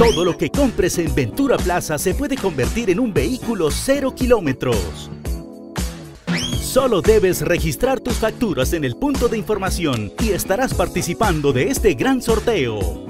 Todo lo que compres en Ventura Plaza se puede convertir en un vehículo cero kilómetros. Solo debes registrar tus facturas en el punto de información y estarás participando de este gran sorteo.